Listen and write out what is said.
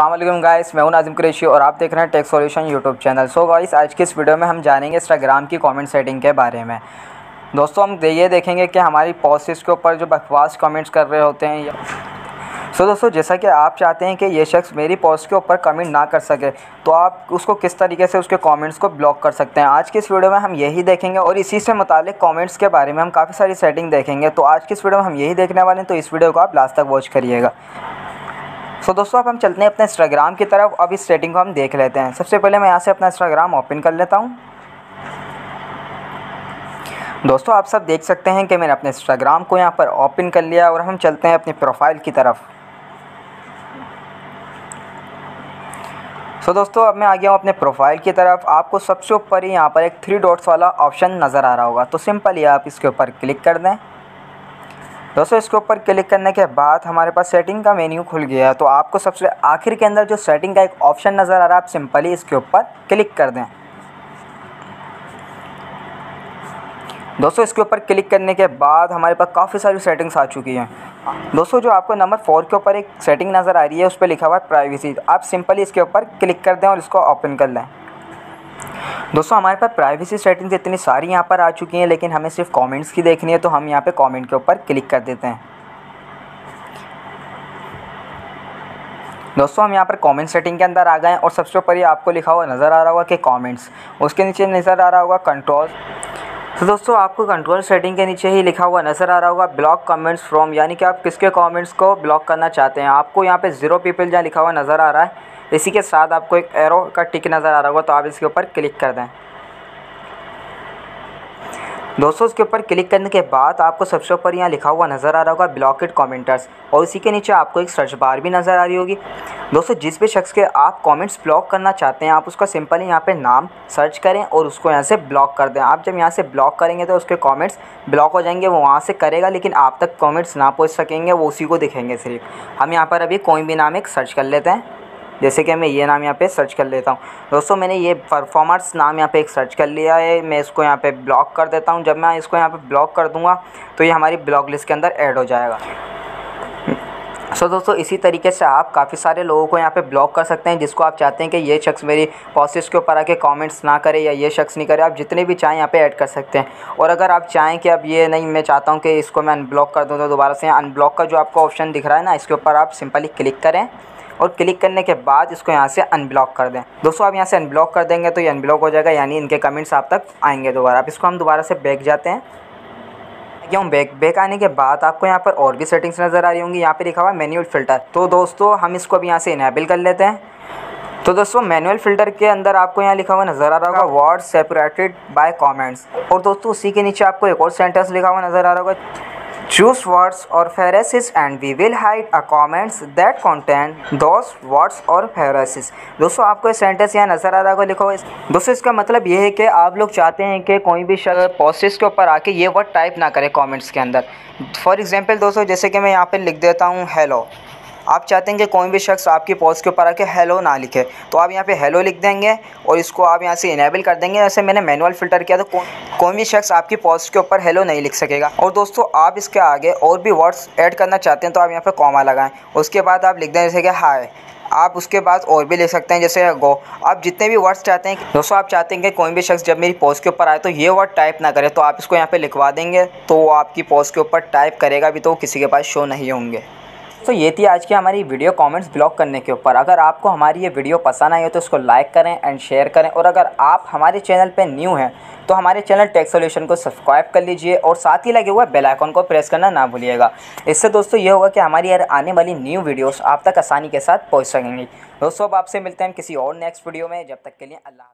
अल्लाम guys मैं हूँ नाजिम कुरैशी और आप देख रहे हैं tech solution YouTube channel so guys आज की इस वीडियो में हम जानेंगे इंस्टाग्राम की कमेंट सेटिंग के बारे में। दोस्तों हम ये देखेंगे कि हमारी पोस्ट्स के ऊपर जो बकवास कमेंट्स कर रहे होते हैं सो so, दोस्तों जैसा कि आप चाहते हैं कि ये शख्स मेरी पोस्ट के ऊपर कमेंट ना कर सके तो आप उसको किस तरीके से उसके कमेंट्स को ब्लॉक कर सकते हैं? आज की इस वीडियो में हम यही देखेंगे और इसी से मुतालिक कमेंट्स के बारे में हम काफ़ी सारी सेटिंग देखेंगे। तो आज की इस वीडियो में हम यही देखने वाले हैं तो इस वीडियो को आप लास्ट तक वॉच करिएगा। सो दोस्तों, अब हम चलते हैं अपने इंस्टाग्राम की तरफ़। अब इस सेटिंग को हम देख लेते हैं। सबसे पहले मैं यहाँ से अपना इंस्टाग्राम ओपन कर लेता हूँ। दोस्तों, आप सब देख सकते हैं कि मैंने अपने इंस्टाग्राम को यहाँ पर ओपन कर लिया और हम चलते हैं अपनी प्रोफ़ाइल की तरफ़। सो दोस्तों, अब मैं आ गया हूँ अपने प्रोफ़ाइल की तरफ़। आपको सबसे ऊपर ही यहाँ पर एक थ्री डॉट्स वाला ऑप्शन नज़र आ रहा होगा। तो सिंपल ही आप इसके ऊपर क्लिक कर दें। दोस्तों, इसके ऊपर क्लिक करने के बाद हमारे पास सेटिंग का मेन्यू खुल गया है। तो आपको सबसे आखिर के अंदर जो सेटिंग का एक ऑप्शन नज़र आ रहा है, आप सिंपली इसके ऊपर क्लिक कर दें। दोस्तों, इसके ऊपर क्लिक करने के बाद हमारे पास काफ़ी सारी सेटिंग्स आ चुकी हैं। दोस्तों, जो आपको नंबर फोर के ऊपर एक सेटिंग नज़र आ रही है, उस पर लिखा हुआ है प्राइवेसी। आप सिंपली इसके ऊपर क्लिक कर दें और इसको ओपन कर लें। दोस्तों, हमारे पास प्राइवेसी सेटिंग्स इतनी सारी यहाँ पर आ चुकी हैं, लेकिन हमें सिर्फ़ कमेंट्स की देखनी है तो हम यहाँ पे कमेंट के ऊपर क्लिक कर देते हैं। दोस्तों, हम यहाँ पर कमेंट सेटिंग के अंदर आ गए हैं और सबसे ऊपर ये आपको लिखा हुआ नज़र आ रहा होगा कि कमेंट्स उसके नीचे नज़र आ रहा होगा कंट्रोल तो दोस्तों, आपको कंट्रोल सेटिंग के नीचे ही लिखा हुआ नज़र आ रहा होगा ब्लॉक कमेंट्स फ्रॉम यानी कि आप किसके कमेंट्स को ब्लॉक करना चाहते हैं? आपको यहाँ पे ज़ीरो पीपल जहाँ लिखा हुआ नज़र आ रहा है। इसी के साथ आपको एक एरो का टिक नज़र आ रहा होगा तो आप इसके ऊपर क्लिक कर दें। दोस्तों, इसके ऊपर क्लिक करने के बाद आपको सबसे ऊपर यहाँ लिखा हुआ नज़र आ रहा होगा ब्लॉकेड कमेंटर्स और इसी के नीचे आपको एक सर्च बार भी नज़र आ रही होगी। दोस्तों, जिस भी शख्स के आप कमेंट्स ब्लॉक करना चाहते हैं, आप उसका सिंपली यहाँ पे नाम सर्च करें और उसको यहाँ से ब्लॉक कर दें। आप जब यहाँ से ब्लॉक करेंगे तो उसके कमेंट्स ब्लॉक हो जाएँगे, वो वहाँ से करेगा, लेकिन आप तक कॉमेंट्स ना पहुँच सकेंगे, वो उसी को दिखेंगे सिर्फ़। हम यहाँ पर अभी कोई भी नाम एक सर्च कर लेते हैं। जैसे कि मैं ये नाम यहाँ पे सर्च कर लेता हूँ। दोस्तों मैंने ये परफॉर्मर्स नाम यहाँ पे एक सर्च कर लिया है। मैं इसको यहाँ पे ब्लॉक कर देता हूँ। जब मैं इसको यहाँ पे ब्लॉक कर दूँगा तो ये हमारी ब्लॉक लिस्ट के अंदर ऐड हो जाएगा। सो so, दोस्तों इसी तरीके से आप काफ़ी सारे लोगों को यहाँ पे ब्लॉक कर सकते हैं जिसको आप चाहते हैं कि ये शख्स मेरी पोस्ट्स के ऊपर आके कमेंट्स ना करे या ये शख्स नहीं करे। आप जितने भी चाहें यहाँ पे ऐड कर सकते हैं। और अगर आप चाहें कि अब ये नहीं मैं चाहता हूँ कि इसको मैं अनब्लॉक कर दूँ तो दोबारा से अनब्लॉक का जो आपको ऑप्शन दिख रहा है ना इसके ऊपर आप सिंपली क्लिक करें। और क्लिक करने के बाद इसको यहाँ से अनब्लॉक कर दें। दोस्तों, आप यहाँ से अनब्लॉक कर देंगे तो ये अनब्लॉक हो जाएगा, यानी इनके कमेंट्स आप तक आएँगे दोबारा। आप इसको हम दोबारा से बैक जाते हैं। क्यों बैक बैक आने के बाद आपको यहाँ पर और भी सेटिंग्स नज़र आ रही होंगी। यहाँ पे लिखा हुआ मैनुअल फ़िल्टर। तो दोस्तों, हम इसको अब यहाँ से इनेबल कर लेते हैं। तो दोस्तों मैनुअल फ़िल्टर के अंदर आपको यहाँ लिखा हुआ नज़र आ रहा होगा वर्ड सेपरेटेड बाय कमेंट्स और दोस्तों, उसी के नीचे आपको एक और सेंटेंस लिखा हुआ नज़र आ रहा होगा। Choose words or phrases and we will hide a comments that contain those words or phrases. दोस्तों, आपको सेंटेंस यहाँ नज़र आ रहा होगा लिखो दोस्तों, इसका मतलब ये है कि आप लोग चाहते हैं कि कोई भी शख्स पोस्टेस के ऊपर आके ये वर्ड टाइप ना करे कमेंट्स के अंदर। फॉर एग्जांपल दोस्तों, जैसे कि मैं यहाँ पे लिख देता हूँ हेलो आप चाहते हैं कि कोई भी शख्स आपकी पोस्ट के ऊपर आके हेलो ना लिखे तो आप यहाँ पे हेलो लिख देंगे और इसको आप यहाँ से इनेबल कर देंगे। जैसे मैंने मैनुअल फ़िल्टर किया तो कोई भी शख्स आपकी पोस्ट के ऊपर हेलो नहीं लिख सकेगा। और दोस्तों, आप इसके आगे और भी वर्ड्स ऐड करना चाहते हैं तो आप यहाँ पर कॉमा लगाएँ। उसके बाद आप लिख दें, जैसे कि हाय आप उसके बाद और भी ले सकते हैं, जैसे गो आप जितने भी वर्ड्स चाहते हैं, दोस्तों, आप चाहते हैं कि कोई भी शख्स जब मेरी पोस्ट के ऊपर आए तो ये वर्ड टाइप ना करे तो आप इसको यहाँ पे लिखवा देंगे तो वो आपकी पोस्ट के ऊपर टाइप करेगा भी तो वो किसी के पास शो नहीं होंगे। तो ये थी आज की हमारी वीडियो कमेंट्स ब्लॉक करने के ऊपर। अगर आपको हमारी ये वीडियो पसंद आई हो तो उसको लाइक करें एंड शेयर करें। और अगर आप हमारे चैनल पे न्यू हैं तो हमारे चैनल टेक सोल्यूशन को सब्सक्राइब कर लीजिए और साथ ही लगे हुए बेल आइकन को प्रेस करना ना भूलिएगा। इससे दोस्तों ये होगा कि हमारी यार आने वाली न्यू वीडियोस आप तक आसानी के साथ पहुँच सकेंगी। दोस्तों, अब आपसे मिलते हैं किसी और नेक्स्ट वीडियो में। जब तक के लिए अल्लाह